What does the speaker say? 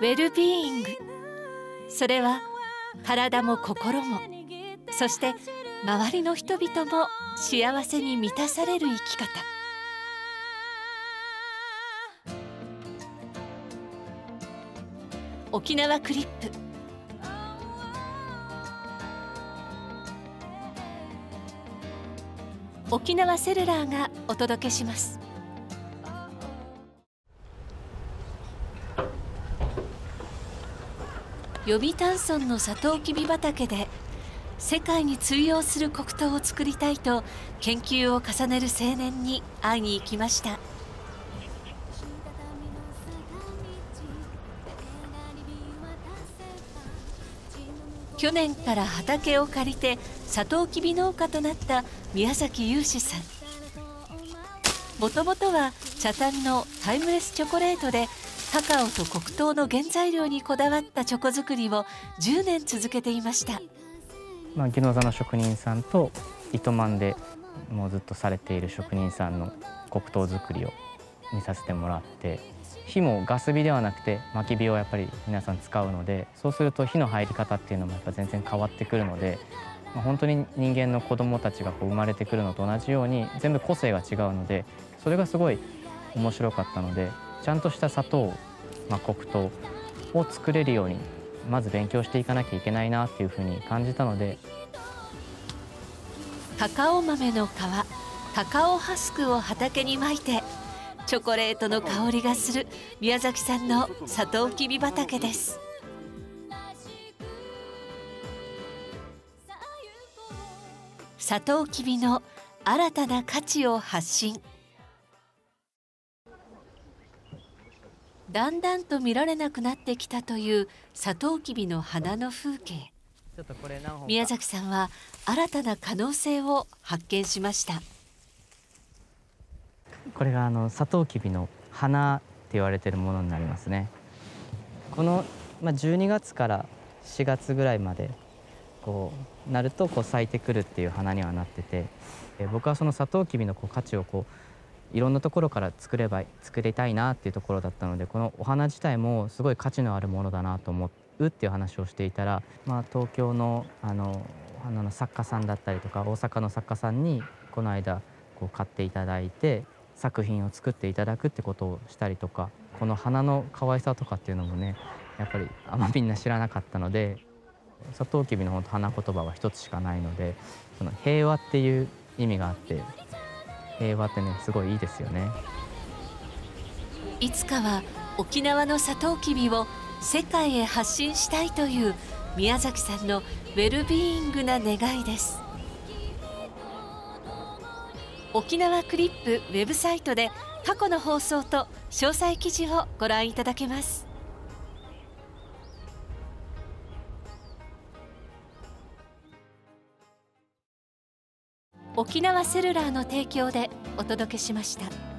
ウェルビーイングそれは体も心もそして周りの人々も幸せに満たされる生き方。沖縄クリップ。沖縄セルラーがお届けします。予備炭村のサトウキビ畑で世界に通用する黒糖を作りたいと研究を重ねる青年に会いに行きました。去年から畑を借りてサトウキビ農家となった宮崎雄志さん。もともとは茶炭のタイムレスチョコレートでカカオと黒糖の原材料にこだわったチョコ作りを10年続けていました。まあ、ギノザの職人さんと糸満でもうずっとされている職人さんの黒糖作りを見させてもらって火もガス火ではなくて薪火をやっぱり皆さん使うのでそうすると火の入り方っていうのもやっぱ全然変わってくるので、まあ、本当に人間の子供たちがこう生まれてくるのと同じように全部個性が違うのでそれがすごい面白かったのでちゃんとした砂糖、まあ、黒糖を作れるようにまず勉強していかなきゃいけないなっていうふうに感じたので。カカオ豆の皮カカオハスクを畑にまいてチョコレートの香りがする宮崎さんのサトウキビ畑です。サトウキビの新たな価値を発信。だんだんと見られなくなってきたというサトウキビの花の風景。宮崎さんは新たな可能性を発見しました。これがあのサトウキビの花って言われてるものになりますね。この、まあ、12月から4月ぐらいまでこうなるとこう咲いてくるっていう花にはなってて僕はそのサトウキビのこう価値をこういろんなところから作れば作りたいなっていうところだったのでこのお花自体もすごい価値のあるものだなと思うっていう話をしていたら、まあ、東京のあの花の作家さんだったりとか大阪の作家さんにこの間こう買っていただいて作品を作っていただくってことをしたりとかこの花の可愛さとかっていうのもねやっぱりあんまみんな知らなかったのでサトウキビの花言葉は一つしかないのでその平和っていう意味があって平和ってねすごいいいですよね。いつかは沖縄のサトウキビを世界へ発信したいという宮崎さんのウェルビーイングな願いです。沖縄クリップウェブサイトで過去の放送と詳細記事をご覧いただけます。沖縄セルラーの提供でお届けしました。